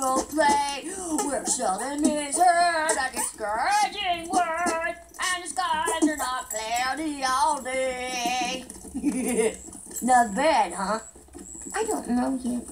solo play. We're selling his is a discouraging word, and the skies are not cloudy all day. not bad, huh? I don't know yet.